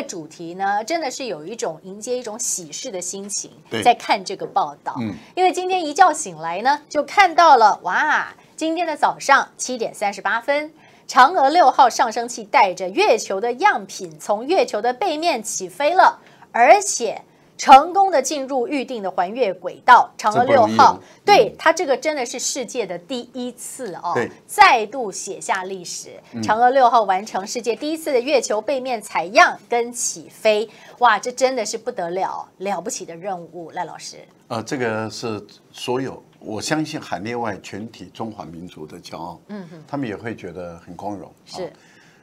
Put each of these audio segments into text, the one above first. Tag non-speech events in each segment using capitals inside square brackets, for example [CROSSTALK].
个主题呢，真的是有一种迎接一种喜事的心情对，在看这个报道。嗯因为今天一觉醒来呢，就看到了哇，今天的早上七点三十八分。嫦娥六号上升器带着月球的样品从月球的背面起飞了，而且成功的进入预定的环月轨道。嫦娥六号对它这个真的是世界的第一次哦对，再度写下历史。嫦娥六号完成世界第一次的月球背面采样跟起飞，哇，这真的是不得了了不起的任务，赖老师。呃，这个是所有我相信海内外全体中华民族的骄傲，嗯哼，他们也会觉得很光荣。是啊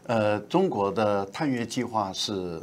呃，中国的探月计划是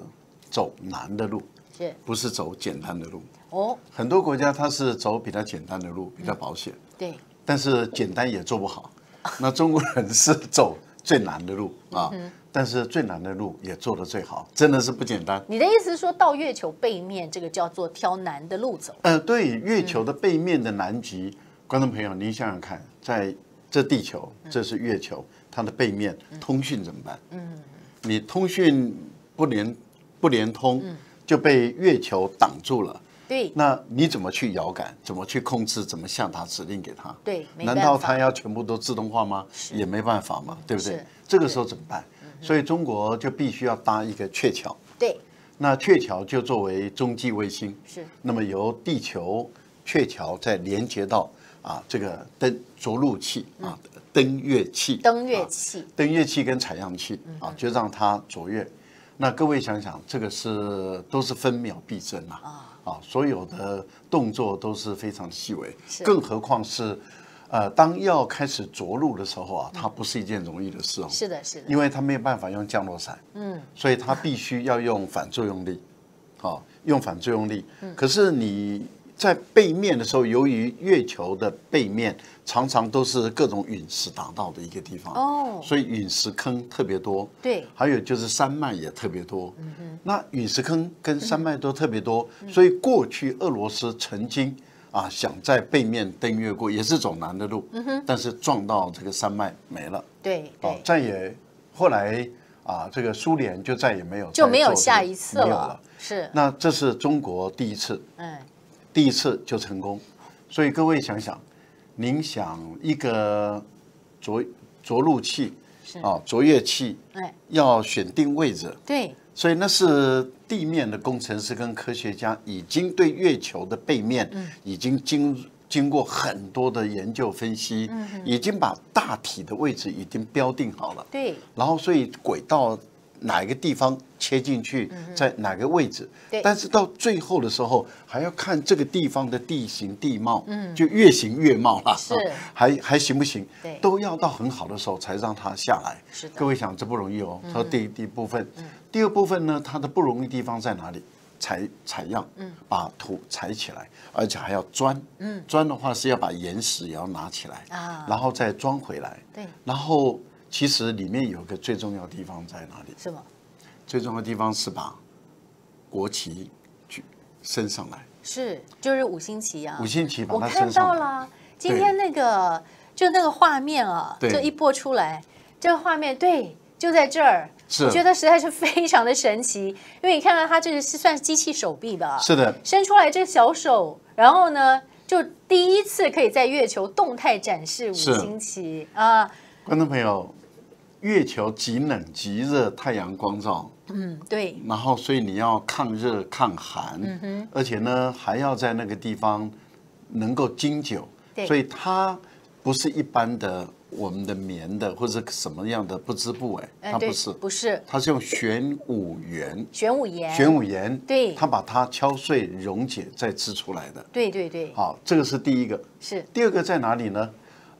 走难的路，是不是走简单的路。哦，很多国家它是走比较简单的路，比较保险，对，但是简单也做不好。[LAUGHS] 那中国人是走最难的路啊，但是最难的路也做得最好，真的是不简单。你的意思是说到月球背面，这个叫做挑难的路走？呃，对，月球的背面的南极，观众朋友，您想想看，在这地球，这是月球，它的背面通讯怎么办？嗯，你通讯不连不连通，就被月球挡住了。对那你怎么去遥感？怎么去控制？怎么向它指令给它？对，难道它要全部都自动化吗？也没办法嘛，对不对？这个时候怎么办？所以中国就必须要搭一个鹊桥。对那鹊桥就作为中继卫星，是那么由地球鹊桥再连接到啊这个登着陆器啊登月器，登月啊器，登月器跟采样器啊，就让它着月。那各位想想，这个是都是分秒必争啊，啊，所有的动作都是非常细微，更何况是，呃，当要开始着陆的时候啊，它不是一件容易的事哦。是的，是的，因为它没有办法用降落伞，嗯，所以它必须要用反作用力，好、用反作用力。可是你在背面的时候，由于月球的背面常常都是各种陨石打到的一个地方，哦。所以陨石坑特别多，对。还有就是山脉也特别多，嗯那陨石坑跟山脉都特别多，所以过去俄罗斯曾经。啊，想在背面登月过，也是走难的路，嗯但是撞到这个山脉没了。对哦，，再也后来啊，这个苏联就再也没有就没有下一次了，是，那这是中国第一次，嗯，第一次就成功，所以各位想想，您想一个着着陆器啊着月器哎，要选定位置，对，所以那是地面的工程师跟科学家已经对月球的背面嗯。已经经经过很多的研究分析，嗯已经把大体的位置已经标定好了。对，然后所以轨道哪一个地方切进去，在哪个位置。但是到最后的时候还要看这个地方的地形地貌，嗯。就越行越茂了，嗯是还还行不行？对？都要到很好的时候才让它下来。是各位想这不容易哦。说第一第一部分，第二部分呢，它的不容易地方在哪里？采采样，嗯。把土采起来，而且还要钻，嗯。钻的话是要把岩石也要拿起来，啊。然后再装回来，对，然后其实里面有个最重要的地方在哪里？什么？最重要的地方是把国旗去升上来，是，就是五星旗啊，五星旗我看。到了，今天那个就那个画面啊，对。就一播出来，这个画面对，就在这儿，是。我觉得实在是非常的神奇，因为你看到它这个是算是机器手臂吧，是的，伸出来这小手，然后呢，就第一次可以在月球动态展示五星旗啊，观众朋友，月球极冷极热，太阳光照，嗯，对，然后所以你要抗热抗寒，嗯而且呢还要在那个地方能够经久。对，所以它不是一般的我们的棉的或者什么样的不织布，哎，它不是，不是。它是用玄武岩。玄武岩，玄武岩，对。它把它敲碎、溶解再织出来的。对对对，好，这个是第一个。是。第二个在哪里呢？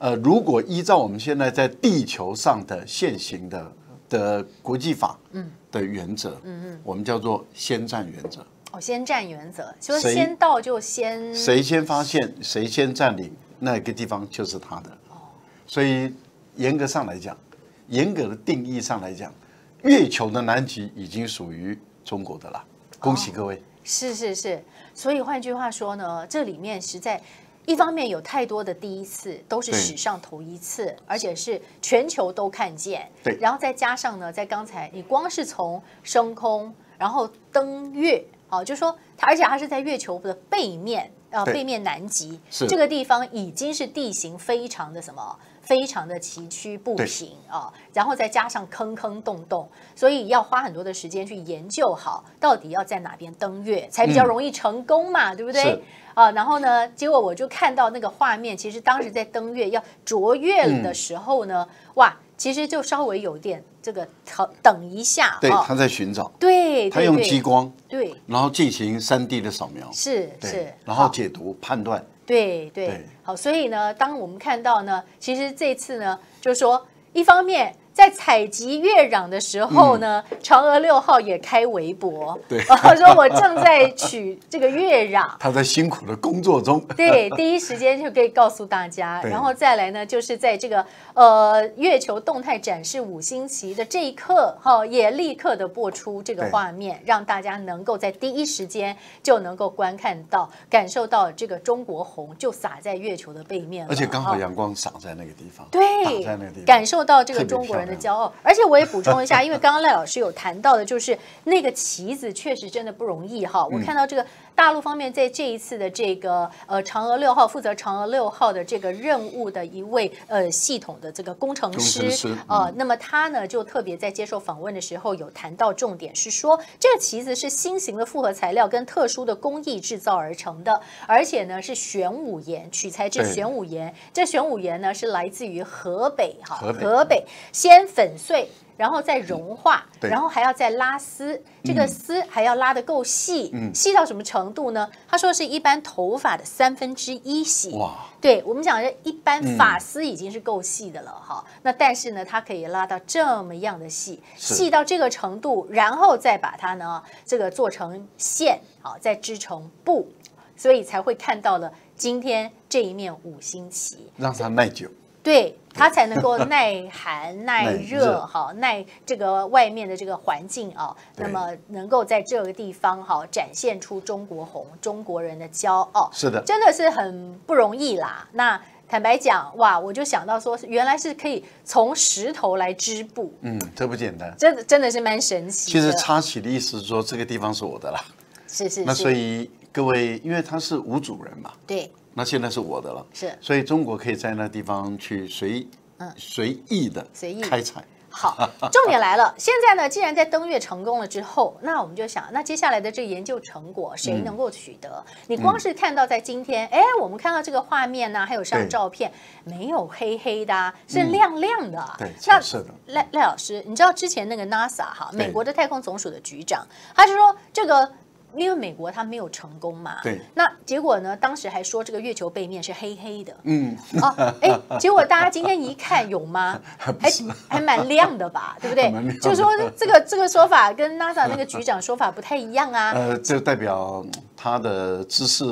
呃，如果依照我们现在在地球上的现行的的国际法，嗯，的原则，嗯嗯，我们叫做先占原则，哦，先占原则，就是先到就先，谁先发现，谁先占领那个地方就是他的。所以严格上来讲，严格的定义上来讲，月球的南极已经属于中国的了。恭喜各位！是是是，所以换句话说呢，这里面实在一方面有太多的第一次，都是史上头一次，而且是全球都看见。对然后再加上呢，在刚才你光是从升空。然后登月，啊，就说它，而且它是在月球的背面，呃，背面南极是这个地方已经是地形非常的什么？非常的崎岖不平啊，然后再加上坑坑洞洞，所以要花很多的时间去研究好，到底要在哪边登月才比较嗯容易成功嘛，对不对？啊，然后呢，结果我就看到那个画面，其实当时在登月要着月嗯的时候呢，哇，其实就稍微有点这个等等一下对，啊。他在寻找，对，他用激光，对，然后进行三 D 的扫描，是是，，然后解读判断，对对。对。好，所以呢，当我们看到呢，其实这次呢，就是说，一方面在采集月壤的时候呢，嫦娥六号也开微博，[LAUGHS] 嗯对。啊 [LAUGHS] 说我正在取这个月壤。[LAUGHS] 他在辛苦的工作中，对，第一时间就可以告诉大家，然后再来呢，就是在这个呃月球动态展示五星旗的这一刻，哈、也立刻的播出这个画面，让大家能够在第一时间就能够观看到、感受到这个中国红就洒在月球的背面了，而且刚好阳光洒在那个地方，对打在那个地方，感受到这个中国人的骄傲。而且我也补充一下，[LAUGHS] 因为刚刚赖老师有谈到的，就是那个旗子确实真的不容易哈。我嗯看到这个大陆方面在这一次的这个呃嫦娥六号负责嫦娥六号的这个任务的一位呃系统的这个工程师呃，那么他呢就特别在接受访问的时候有谈到重点是说，这个旗子是新型的复合材料跟特殊的工艺制造而成的，而且呢是玄武岩取材自玄武岩，这玄武岩呢是来自于河北哈，河北。河北先粉碎。然后再融化，然后还要再拉丝，这个丝还要拉得够细，嗯细到什么程度呢？他说是一般头发的三分之一细。哇，对我们讲的一般嗯发丝已经是够细的了哈，那但是呢，它可以拉到这么样的细，细到这个程度，然后再把它呢这个做成线，好，再织成布，所以才会看到了今天这一面五星旗。让它耐久，对，它才能够耐寒、耐耐热，哈，耐这个外面的这个环境啊，那么能够在这个地方哈展现出中国红，中国人的骄傲，是的，真的是很不容易啦。那坦白讲，哇，我就想到说，原来是可以从石头来织布，嗯，这不简单。真的真的是蛮神奇。其实插旗的意思是说这个地方是我的啦，是是那所，以各位，因为它是无主人嘛，对，那现在是我的了，是。所以中国可以在那地方去随嗯。随意的随意。开采，好，[LAUGHS] 重点来了。现在呢，既然在登月成功了之后，那我们就想，那接下来的这个研究成果谁嗯能够取得？你光是看到在今天，哎，我们看到这个画面呢、还有上对照片，没有黑黑的、啊，是亮亮的啊、对那是的。赖赖老师，你知道之前那个 NASA 哈，美国的太空总署的局长，他是说这个。因为美国它没有成功嘛，对那结果呢？当时还说这个月球背面是黑黑的，嗯，哦，哎，结果大家今天一看有吗？还还蛮亮的吧，对不对就是说这个这个说法跟 NASA 那个局长说法不太一样啊。呃，这代表他的知识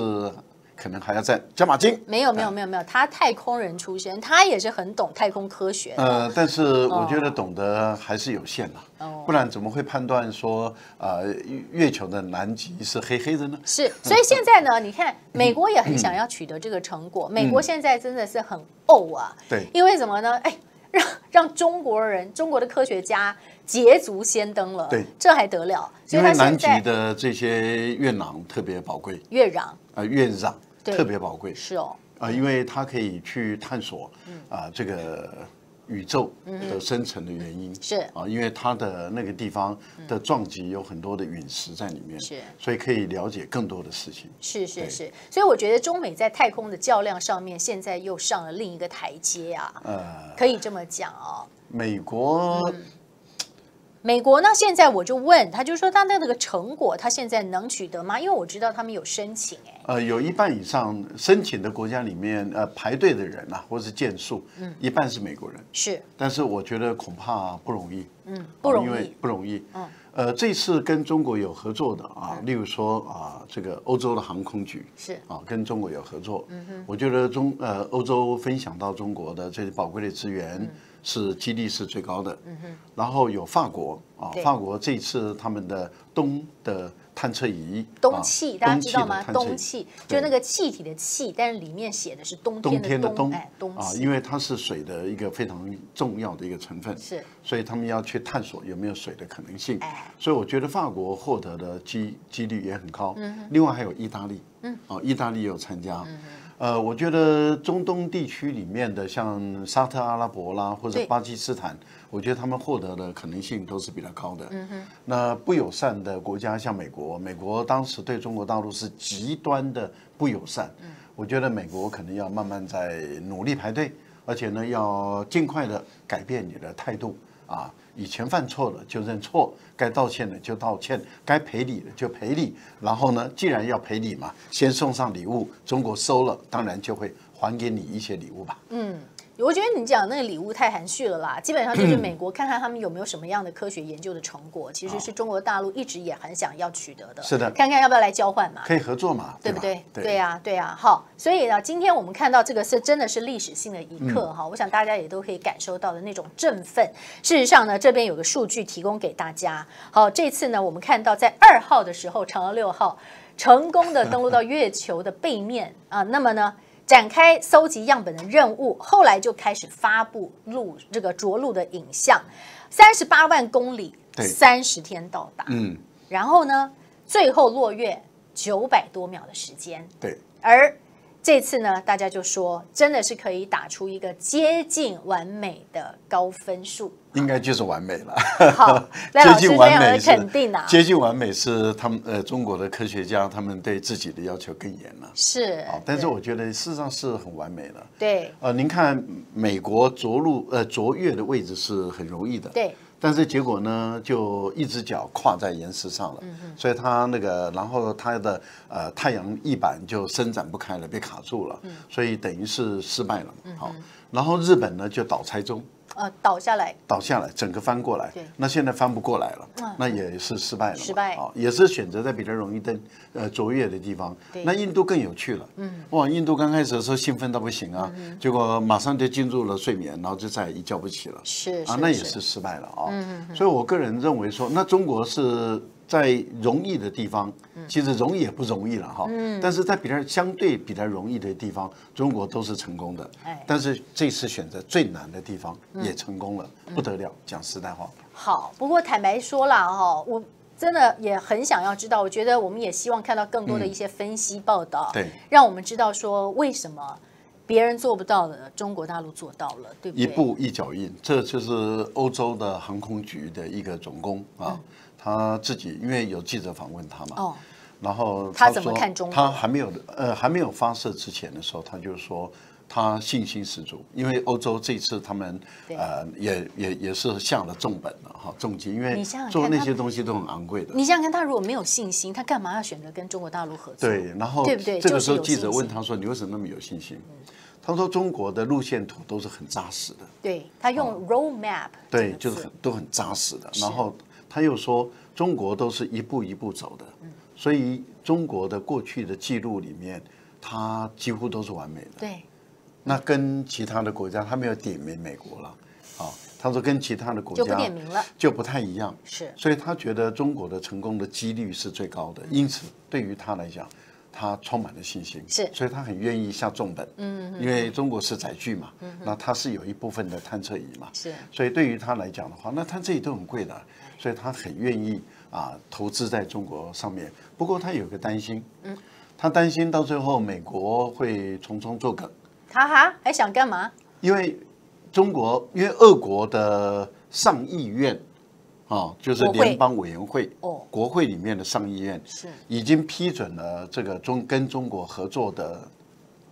可能还要再加把劲。没有没有没有没有，他太空人出身，他也是很懂太空科学。呃，但是我觉得懂得还是有限的，哦不然怎么会判断说，呃，月球的南极是黑黑的呢？是，所以现在呢，[LAUGHS] 你看美国也很想要取得这个成果。美国现在真的是很怄啊，嗯对因为什么呢？哎，让让中国人、中国的科学家捷足先登了，对这还得了？所以他因为南极的这些月壤特别宝贵，月壤啊，月壤对特别宝贵，是哦，啊，因为它可以去探索嗯。啊这个宇宙的生成的原因。是。啊，因为它的那个地方的撞击有很多的陨石在里面，是。所以可以了解更多的事情。是是是，所以我觉得中美在太空的较量上面，现在又上了另一个台阶啊，呃，可以这么讲哦。美国嗯。美国呢，现在我就问他，就说他的那个成果，他现在能取得吗？因为我知道他们有申请，哎，呃有一半以上申请的国家里面，呃排队的人啊，或是件数，嗯。一半是美国人，是，但是我觉得恐怕不容易。嗯，不容因为易，不容易。嗯，呃，这次跟中国有合作的啊，例如说啊，这个欧洲的航空局是。啊，跟中国有合作。嗯哼，我觉得中呃欧洲分享到中国的这些宝贵的资源嗯。是几率是最高的。嗯哼，然后有法国啊，法国这次他们的东的探测仪，啊冬气，大家知道吗？冬气就是那个气体的气，但是里面写的是冬冬天的天的冬哎，冬啊，因为它是水的一个非常重要的一个成分，是，所以他们要去探索有没有水的可能性。哎所以我觉得法国获得的机几率也很高。嗯另外还有意大利，嗯，哦，意大利也有参加。嗯呃，我觉得中东地区里面的像沙特阿拉伯啦，或者巴基斯坦，我觉得他们获得的可能性都是比较高的。嗯那不友善的国家像美国，美国当时对中国大陆是极端的不友善。我觉得美国可能要慢慢在努力排队，而且呢，要尽快的改变你的态度啊。以前犯错了就认错，该道歉的就道歉，该赔礼的就赔礼。然后呢，既然要赔礼嘛，先送上礼物，中国收了，当然就会还给你一些礼物吧。嗯我觉得你讲那个礼物太含蓄了啦，基本上就是美国看看他们有没有什么样的科学研究的成果，其实是中国大陆一直也很想要取得的。是的看看要不要来交换嘛。可以合作嘛，对不对？对呀、对呀、好，所以呢，今天我们看到这个是真的是历史性的一刻嗯哈、我想大家也都可以感受到的那种振奋。事实上呢，这边有个数据提供给大家。好，这次呢，我们看到在二号的时候，嫦娥六号成功的登陆到月球的背面啊，那么呢？展开搜集样本的任务，后来就开始发布录这个着陆的影像，三十八万公里，对。三十天到达，嗯，然后呢，最后落月九百多秒的时间，对，而这次呢，大家就说真的是可以打出一个接近完美的高分数。应该就是完美了。好，[LAUGHS] 接近完美是肯定啊，接近完美是他们呃中国的科学家他们对自己的要求更严了。是啊，，但是我觉得事实上是很完美的。对呃，您看美国着陆呃着月的位置是很容易的，对但是结果呢，就一只脚跨在岩石上了，所以他那个，然后他的呃太阳翼板就伸展不开了，被卡住了，所以等于是失败了。好，然后日本呢就倒拆中，呃倒下来，倒下来，整个翻过来对。那现在翻不过来了，那也是失败了。失败啊，也是选择在比较容易登呃卓越的地方。那印度更有趣了，嗯，哇，印度刚开始的时候兴奋到不行啊，结果马上就进入了睡眠，然后就再也一觉不起了。啊，是啊那也是失败了啊。嗯所以我个人认为说，那中国是在容易的地方，其实容易也不容易了哈。但是在比较相对比较容易的地方，中国都是成功的哎。但是这次选择最难的地方也成功了，不得了，讲实在话。好。不过坦白说了，哈，我。真的也很想要知道，我觉得我们也希望看到更多的一些分析报道，对让我们知道说为什么别人做不到的，中国大陆做到了，对不对？一步一脚印，这就是欧洲的航空局的一个总工啊，他自己因为有记者访问他嘛，哦，然后他怎么看中国他还没有呃还没有发射之前的时候，他就说他信心十足，因为欧洲这次他们呃也也也是下了重本了哈重金，因为做那些东西都很昂贵的。你想想看，他如果没有信心，他干嘛要选择跟中国大陆合作？对，然后对不对？这个时候记者问他说：“你为什么那么有信心？”他说：“中国的路线图都是很扎实的。”对他用 roadmap，哦对，就是很都很扎实的。然后他又说，中国都是一步一步走的，嗯所以中国的过去的记录里面，它几乎都是完美的。对。那跟其他的国家，他没有点名美国了，啊，他说跟其他的国就不家点名了，就不太一样。是。所以他觉得中国的成功的几率是最高的，因此对于他来讲，他充满了信心，是。所以他很愿意下重本，嗯，因为中国是载具嘛，那它是有一部分的探测仪嘛，是。所以对于他来讲的话，那探测仪都很贵的，所以他很愿意啊投资在中国上面。不过他有个担心，嗯，他担心到最后美国会从中作梗，哈哈，还想干嘛？因为中国，因为俄国的上议院啊，就是联邦委员会哦国会里面的上议院是已经批准了这个中跟中国合作的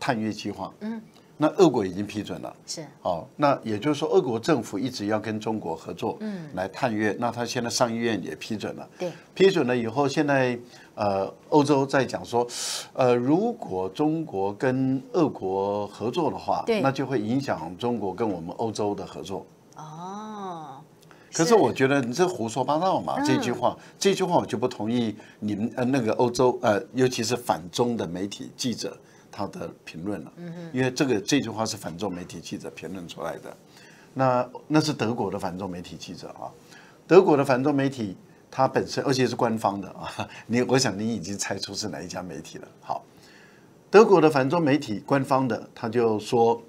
探月计划。嗯，那俄国已经批准了。是哦，那也就是说，俄国政府一直要跟中国合作，嗯，来探月。那他现在上议院也批准了，对，批准了以后，现在呃，欧洲在讲说，呃，如果中国跟俄国合作的话对，那就会影响中国跟我们欧洲的合作。哦。可是我觉得你这胡说八道嘛，嗯这句话，这句话我就不同意你们呃那个欧洲呃，尤其是反中的媒体记者他的评论了，因为这个这句话是反中媒体记者评论出来的，那那是德国的反中媒体记者啊，德国的反中媒体它本身而且是官方的啊，[LAUGHS] 你我想你已经猜出是哪一家媒体了。好，德国的反中媒体官方的，他就说，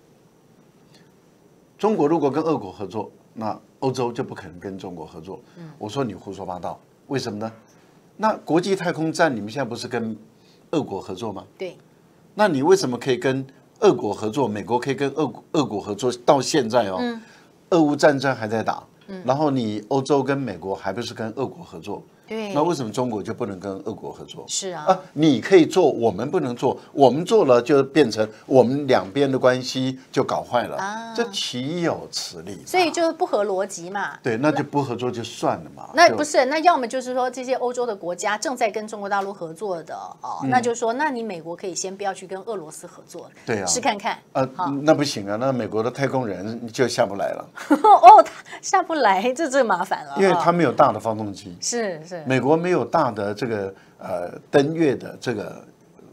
中国如果跟俄国合作，那欧洲就不可能跟中国合作。我说你胡说八道，为什么呢？那国际太空站你们现在不是跟俄国合作吗？对，那你为什么可以跟俄国合作？美国可以跟俄俄国合作到现在哦，俄乌战争还在打，然后你欧洲跟美国还不是跟俄国合作？对那为什么中国就不能跟俄国合作？是啊，啊，你可以做，我们不能做，我们做了就变成我们两边的关系就搞坏了，啊这岂有此理？所以就是不合逻辑嘛。对，那就不合作就算了嘛。就那不是，那要么就是说这些欧洲的国家正在跟中国大陆合作的哦，那就是说，那你美国可以先不要去跟俄罗斯合作，嗯对啊试看看。呃，那不行啊，那美国的太空人就下不来了，[LAUGHS] 哦，他下不来，这这麻烦了。因为哦他没有大的发动机，是是美国没有大的这个呃登月的这个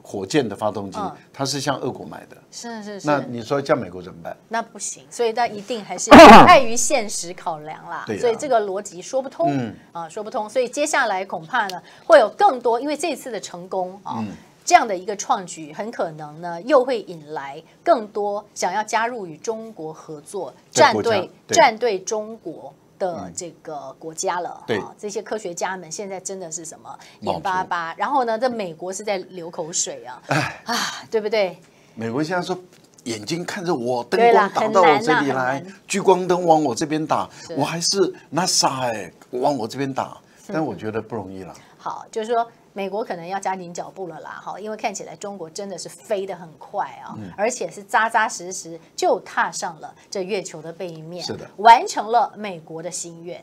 火箭的发动机嗯，它是向俄国买的。是是是，那你说叫美国怎么办？那不行，所以那一定还是 [COUGHS] 碍于现实考量啦。所以这个逻辑说不通、嗯啊，说不通。所以接下来恐怕呢会有更多，因为这次的成功啊。嗯这样的一个创举，很可能呢，又会引来更多想要加入与中国合作、站队、站队中国的这个国家了。这些科学家们现在真的是什么眼巴巴，然后呢，这美国是在流口水啊，啊，对不对？美国现在说。眼睛看着我，灯光打到我这里来，聚光灯往我这边打，我还是 NASA 哎，往我这边打，但我觉得不容易了。好，就是说美国可能要加紧脚步了啦，哈，因为看起来中国真的是飞得很快啊，嗯而且是扎扎实实就踏上了这月球的背面，是的完成了美国的心愿，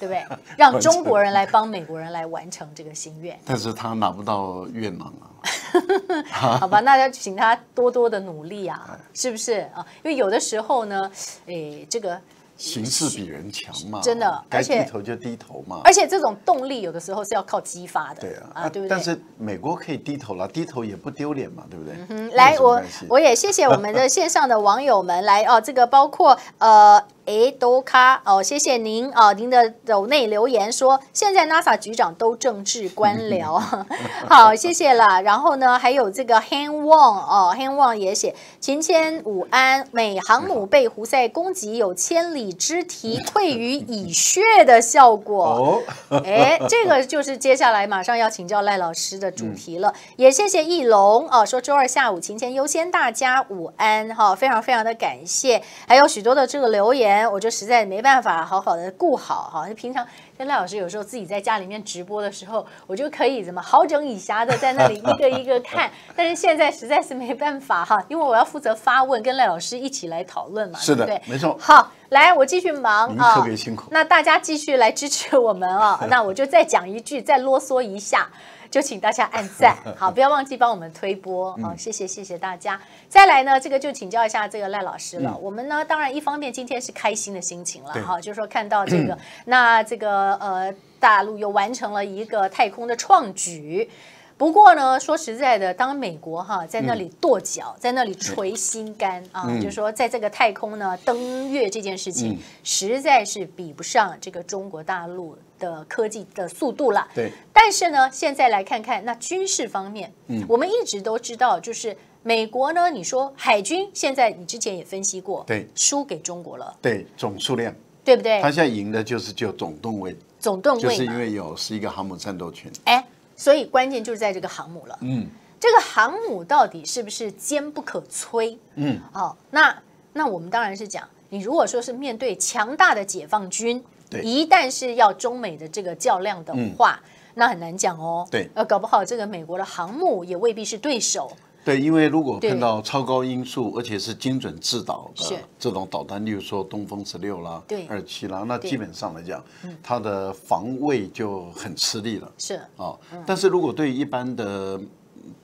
对不对？[LAUGHS] 让中国人来帮美国人来完成这个心愿，[LAUGHS] 但是他拿不到月朗啊，[LAUGHS] 好吧？那要请他多多的努力哎啊，是不是啊？因为有的时候呢，诶，这个。形势比人强嘛，真的该低头就低头嘛。而且这种动力有的时候是要靠激发的，对啊，啊，对不对？但是美国可以低头了，低头也不丢脸嘛，对不对？嗯来，我我也谢谢我们的线上的网友们来哦，这个包括呃。诶，多卡哦，谢谢您哦，您的抖内留言说，现在 NASA 局长都政治官僚，[LAUGHS] 好，谢谢啦。然后呢，还有这个 Han Wang 哦，Han Wang 也写秦谦午安，美航母被胡塞攻击有千里之堤溃于蚁穴的效果。哦，哎，这个就是接下来马上要请教赖老师的主题了。嗯也谢谢翼龙哦，说周二下午秦谦优先，大家午安哈、非常非常的感谢，还有许多的这个留言，我就实在没办法好好的顾好哈。平常跟赖老师有时候自己在家里面直播的时候，我就可以怎么好整以暇的在那里一个一个看，[LAUGHS] 但是现在实在是没办法哈，因为我要负责发问，跟赖老师一起来讨论嘛，是的对？没错好，来，我继续忙您啊，特别辛苦那大家继续来支持我们啊、[LAUGHS] 那我就再讲一句，再啰嗦一下。就请大家按赞，[LAUGHS] 好，不要忘记帮我们推播，好，谢谢谢谢大家。再来呢，这个就请教一下这个赖老师了。我们呢，当然一方面今天是开心的心情了，哈，就是说看到这个，[CLEARS THROAT] 那这个呃，大陆又完成了一个太空的创举。不过呢，说实在的，当美国哈在那里跺脚，在那里捶心肝啊，就是说在这个太空呢登月这件事情，实在是比不上这个中国大陆的科技的速度了。对，但是呢，现在来看看那军事方面，嗯，我们一直都知道，就是美国呢，你说海军现在你之前也分析过，对输给中国了，对，总数量，对不对他？现在赢的就是就总吨位，总吨位就是因，为有是一个航母战斗群。哎，所以关键就是在这个航母了。嗯，这个航母到底是不是坚不可摧？嗯，好、那那我们当然是讲，你如果说是面对强大的解放军，对。一旦是要中美的这个较量的话，那很难讲哦。对。呃，搞不好这个美国的航母也未必是对手。对，因为如果对。碰到超高音速，而且是精准制导的这种导弹，例如说东风十六啦对、二七啦，那基本上来讲，它的防卫就很吃力了。是。啊，嗯。但是如果对于一般的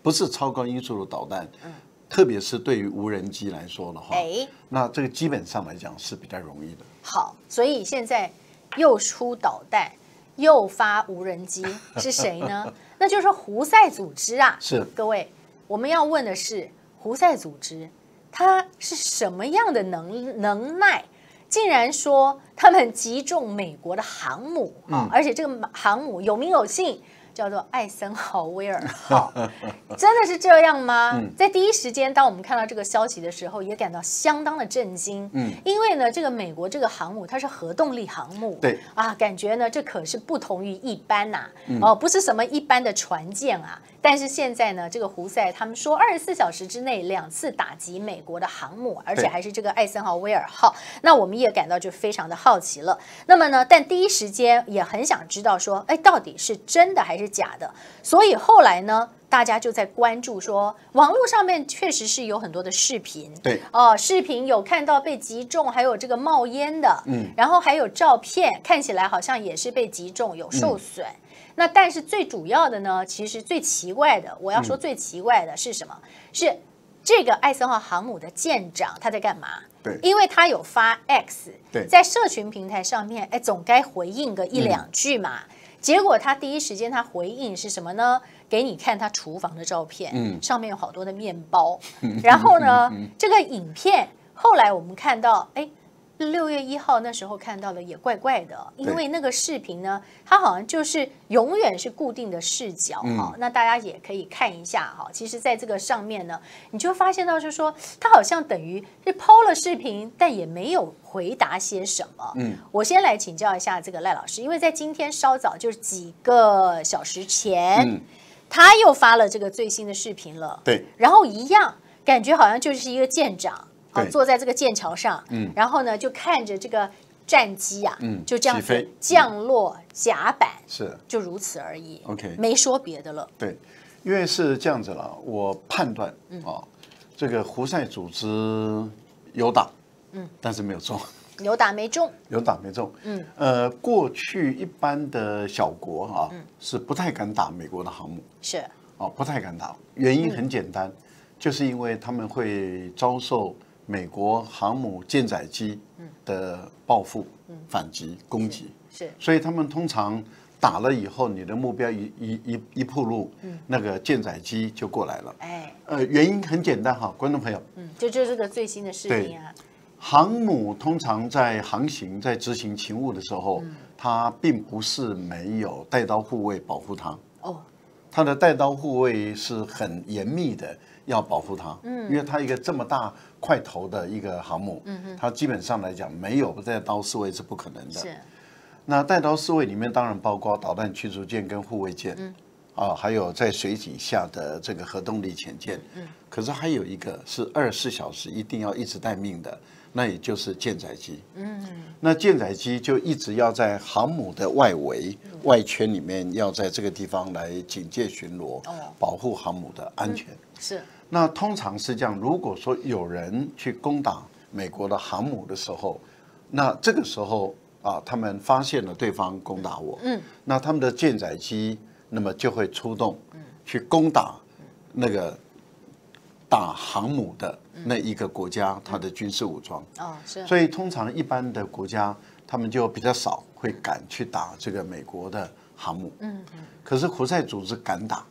不是超高音速的导弹，特别是对于无人机来说的话，那这个基本上来讲是比较容易的。好，所以现在又出导弹，又发无人机，是谁呢？[LAUGHS] 那就是胡塞组织啊！是各位，我们要问的是，胡塞组织它是什么样的能能耐，竟然说他们击中美国的航母啊，而且这个航母有名有姓。叫做艾森豪威尔号，[LAUGHS] 真的是这样吗？在第一时间，当我们看到这个消息的时候，也感到相当的震惊。嗯，因为呢，这个美国这个航母它是核动力航母，对。啊，感觉呢这可是不同于一般呐，哦，不是什么一般的船舰啊。但是现在呢，这个胡塞他们说，二十四小时之内两次打击美国的航母，而且还是这个艾森豪威尔号。那我们也感到就非常的好奇了。那么呢，但第一时间也很想知道说，哎，到底是真的还是假的？所以后来呢，大家就在关注说，网络上面确实是有很多的视频，对哦，视频有看到被击中，还有这个冒烟的，嗯，然后还有照片，看起来好像也是被击中有受损。那但是最主要的呢，其实最奇怪的，我要说最奇怪的是什么？是这个艾森号航母的舰长他在干嘛？对，因为他有发 X，对，在社群平台上面，哎，总该回应个一两句嘛。结果他第一时间他回应是什么呢？给你看他厨房的照片，嗯，上面有好多的面包。然后呢，这个影片后来我们看到，哎。六月一号那时候看到的也怪怪的，因为那个视频呢，它好像就是永远是固定的视角哈。那大家也可以看一下哈。其实，在这个上面呢，你就发现到是说，他好像等于是抛了视频，但也没有回答些什么。嗯，我先来请教一下这个赖老师，因为在今天稍早就是几个小时前，他又发了这个最新的视频了。对，然后一样感觉好像就是一个舰长。好，坐在这个剑桥上，嗯，然后呢，就看着这个战机啊，嗯，就这样子降落甲板，是，就如此而已，OK，没说别的了。对，因为是这样子了，我判断啊，这个胡塞组织有打，嗯，但是没有中，有打没中，有打没中，嗯，呃，过去一般的小国啊，是不太敢打美国的航母，是，哦，不太敢打，原因很简单，就是因为他们会遭受。美国航母舰载机的报复、反击、攻击，是，所以他们通常打了以后，你的目标一一一一铺路，那个舰载机就过来了。哎，呃，原因很简单哈，观众朋友，嗯，就就这个最新的视频啊。航母通常在航行、在执行勤务的时候，它并不是没有带刀护卫保护它。哦，它的带刀护卫是很严密的。要保护它，嗯，因为它一个这么大块头的一个航母，嗯它基本上来讲没有带刀侍卫是不可能的。是，那带刀侍卫里面当然包括导弹驱逐舰跟护卫舰，嗯，啊，还有在水底下的这个核动力潜舰，嗯，可是还有一个是二十四小时一定要一直待命的，那也就是舰载机，嗯，那舰载机就一直要在航母的外围外圈里面，要在这个地方来警戒巡逻，保护航母的安全，是。那通常是这样，如果说有人去攻打美国的航母的时候，那这个时候啊，他们发现了对方攻打我，嗯，那他们的舰载机那么就会出动，嗯，去攻打那个打航母的那一个国家，它的军事武装，哦，是，所以通常一般的国家他们就比较少会敢去打这个美国的航母，嗯嗯，可是胡塞组织敢打，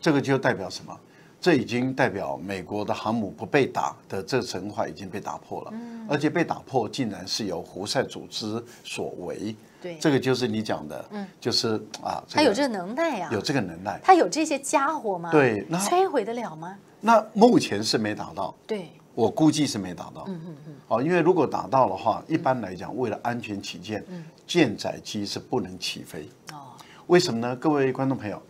这个就代表什么？这已经代表美国的航母不被打的这神话已经被打破了，而且被打破竟然是由胡塞组织所为。对，这个就是你讲的，就是啊，他有这个能耐呀，有这个能耐，他有这些家伙吗？对，摧毁得了吗？那目前是没打到，对，我估计是没打到。嗯嗯嗯。哦，因为如果打到的话，一般来讲，为了安全起见，舰载机是不能起飞。哦，为什么呢？各位观众朋友。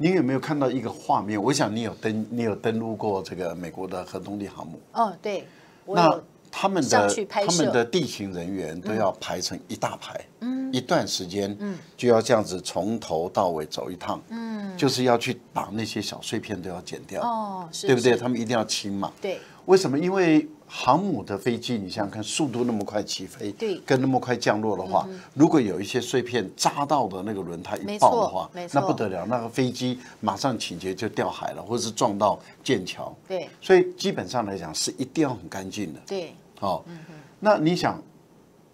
你有没有看到一个画面？我想你有登，你有登陆过这个美国的核动力航母。哦，对。那他们的他们的地勤人员都要排成一大排，嗯，一段时间，嗯，就要这样子从头到尾走一趟，嗯，就是要去把那些小碎片都要剪掉，哦，对不对？他们一定要清嘛。对。为什么？因为航母的飞机，你想想看，速度那么快起飞，对，跟那么快降落的话，如果有一些碎片扎到的那个轮胎一爆的话，那不得了，那个飞机马上倾斜就掉海了，或者是撞到剑桥。对，所以基本上来讲是一定要很干净的。对，好，那你想，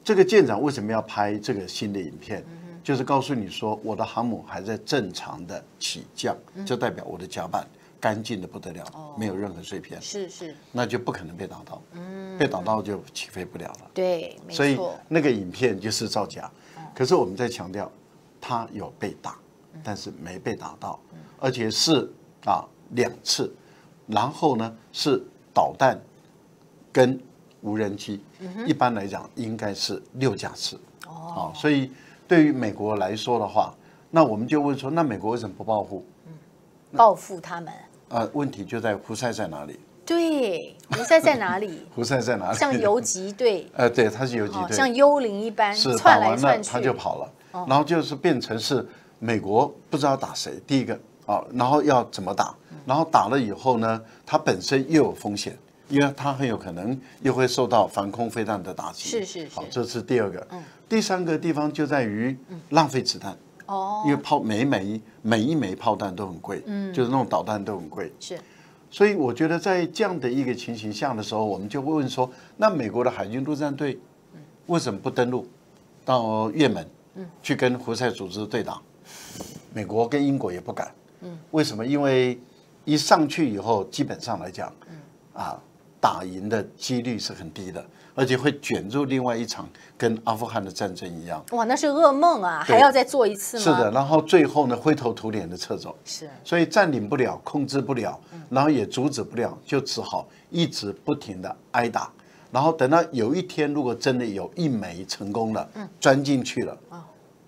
这个舰长为什么要拍这个新的影片？就是告诉你说，我的航母还在正常的起降，就代表我的甲板。干净的不得了，没有任何碎片，是是，那就不可能被打到。嗯，被打到就起飞不了了。对，没所以，那个影片就是造假。可是我们在强调，他有被打，但是没被打到，而且是啊两次，然后呢是导弹跟无人机，一般来讲应该是六架次。哦，所以对于美国来说的话，那我们就问说，那美国为什么不报复？报复他们。啊，问题就在胡塞在哪里？对，胡塞在哪里？[LAUGHS] 胡塞在哪里？像游击队，呃，[LAUGHS] 对，他是游击哦，队，像幽灵一般是窜打完了来窜去，他就跑了，然后就是变成是美国不知道打谁，第一个啊，然后要怎么打，然后打了以后呢，它本身又有风险，因为它很有可能又会受到防空飞弹的打击。是是是好，这是第二个。第三个地方就在于浪费子弹，哦，因为炮每一枚每一枚炮弹都很贵，嗯，就是那种导弹都很贵，是。所以我觉得在这样的一个情形下的时候，我们就会问说，那美国的海军陆战队为什么不登陆到也门，去跟胡塞组织对打？美国跟英国也不敢，嗯。为什么？因为一上去以后，基本上来讲，啊，打赢的几率是很低的，而且会卷入另外一场跟阿富汗的战争一样。哇，那是噩梦啊，还要再做一次吗？是的，，然后最后呢，灰头土脸的撤走。是所以占领不了，控制不了，然后也阻止不了，就只好一直不停的挨打。然后等到有一天，如果真的有一枚成功了，钻进去了，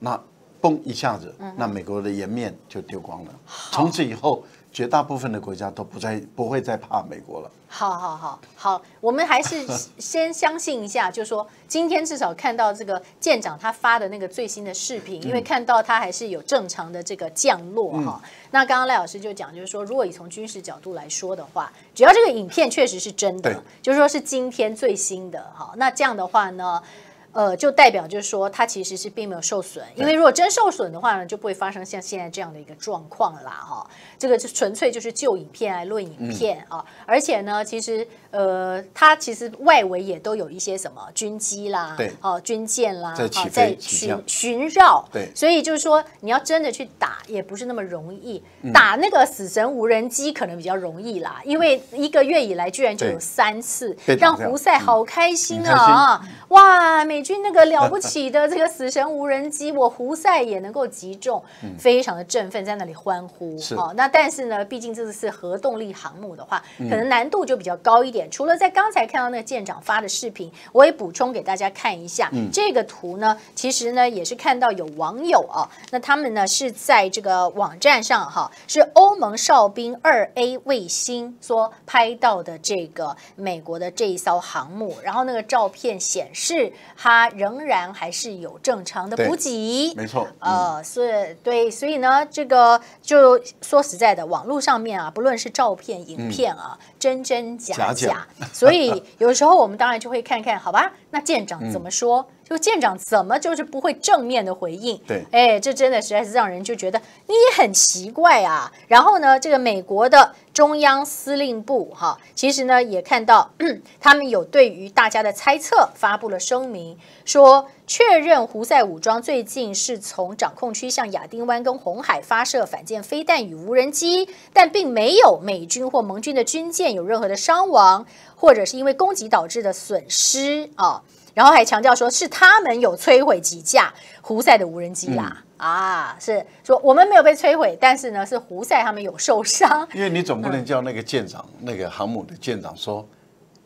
那嘣一下子，那美国的颜面就丢光了。从此以后，绝大部分的国家都不再不会再怕美国了。好好好好，我们还是 [LAUGHS] 先相信一下，就是说今天至少看到这个舰长他发的那个最新的视频，因为看到他还是有正常的这个降落哈。那刚刚赖老师就讲，就是说如果以从军事角度来说的话，只要这个影片确实是真的，就是说是今天最新的哈，那这样的话呢？呃，就代表就是说，它其实是并没有受损，因为如果真受损的话呢，就不会发生像现在这样的一个状况啦，哈。这个就纯粹就是旧影片来论影片啊，而且呢，其实呃，它其实外围也都有一些什么军机啦，对哦，军舰啦，在起在巡巡绕，对所以就是说，你要真的去打，也不是那么容易。嗯打那个死神无人机可能比较容易啦，因为一个月以来居然就有三次让胡塞好开心很开心啊！哇，美军那个了不起的这个死神无人机，[LAUGHS] 我胡塞也能够击中，非常的振奋，在那里欢呼。嗯是哦，那但是呢，毕竟这是核动力航母的话，嗯可能难度就比较高一点。除了在刚才看到那个舰长发的视频，我也补充给大家看一下。嗯这个图呢，其实呢也是看到有网友啊，那他们呢是在这个网站上哈，是欧盟哨兵二 A 卫星所拍到的这个美国的这一艘航母，然后那个照片显示它仍然还是有正常的补给，没错，嗯。呃，是对，所以呢，这个就说实在的，网络上面啊，不论是照片、影片啊，真真假假假假，所以有时候我们当然就会看看，好吧，那舰长怎么说？就舰长怎么就是不会正面的回应？对哎，这真的实在是让人就觉得你也很奇怪啊。然后呢，这个美国的中央司令部哈，其实呢也看到 [CLEARS THROAT] 他们有对于大家的猜测发布了声明，说确认胡塞武装最近是从掌控区向亚丁湾跟红海发射反舰飞弹与无人机，但并没有美军或盟军的军舰有任何的伤亡，或者是因为攻击导致的损失啊。然后还强调说是他们有摧毁几架胡塞的无人机啦。啊，是说我们没有被摧毁，但是呢，是胡塞他们有受伤。因为你总不能叫那个舰长，那个航母的舰长说，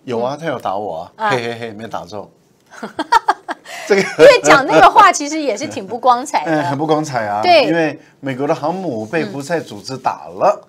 有啊，他有打我啊，啊嘿嘿嘿，没打中。[LAUGHS] 这个因为讲那个话其实也是挺不光彩嗯，[LAUGHS] 很。不光彩啊。对因为美国的航母被胡塞组织打了，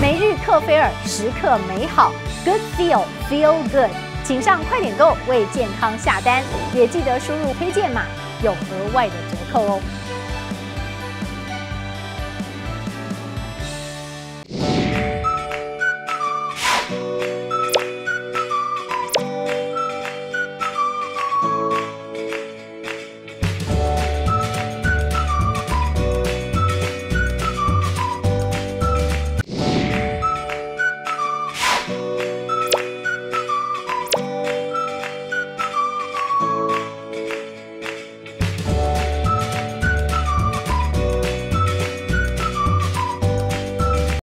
每日克菲尔，时刻美好，Good feel feel good，请上快点购为健康下单，也记得输入推荐码，有额外的折扣哦。